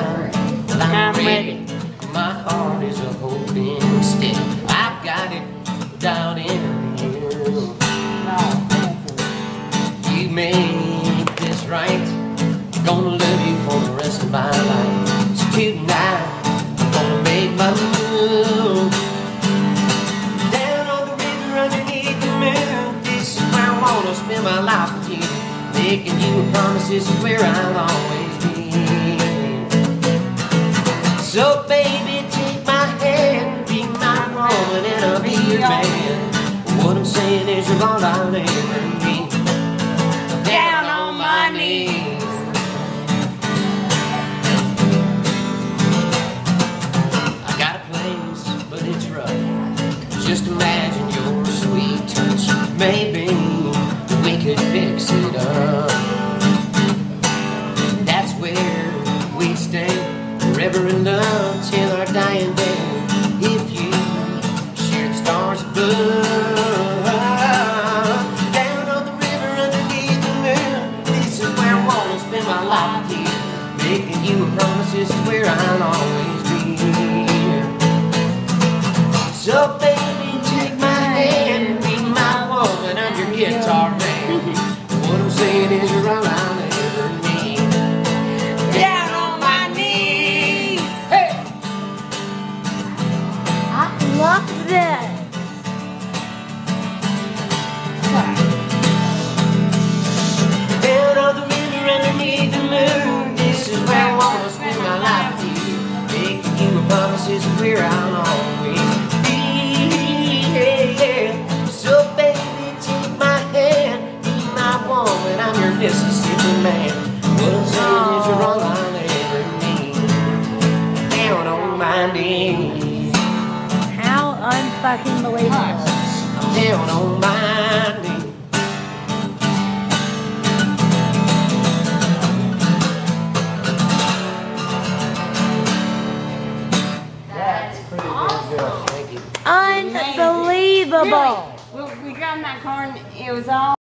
I'm ready. My heart is a holding still. I've got it down in you. You make this right. Gonna love you for the rest of my life. So tonight, I'm gonna make my move. Down on the river underneath the moon. This is I wanna spend my life with you. Making you a promise, this is where I'll always you're all I'll ever. Down on my knees. I got a place, but it's rough. Just imagine your sweet touch. Maybe we could fix it up. That's where we stay, forever in love till our dying day. If you share the stars above, with you. Making you a promise, is where I'll always be. So baby, take my hand, be my woman, I'm your guitar man. what I'm saying is you're all I'll ever need. Down on my knees. Hey! I love this. Where I'll always be. Yeah. So baby, take my hand, be my woman, I'm your Mississippi man. I'm saying is all I'll ever need. Down on my knees, How unfucking believable. Unbelievable. Well, we got in that car and it was all.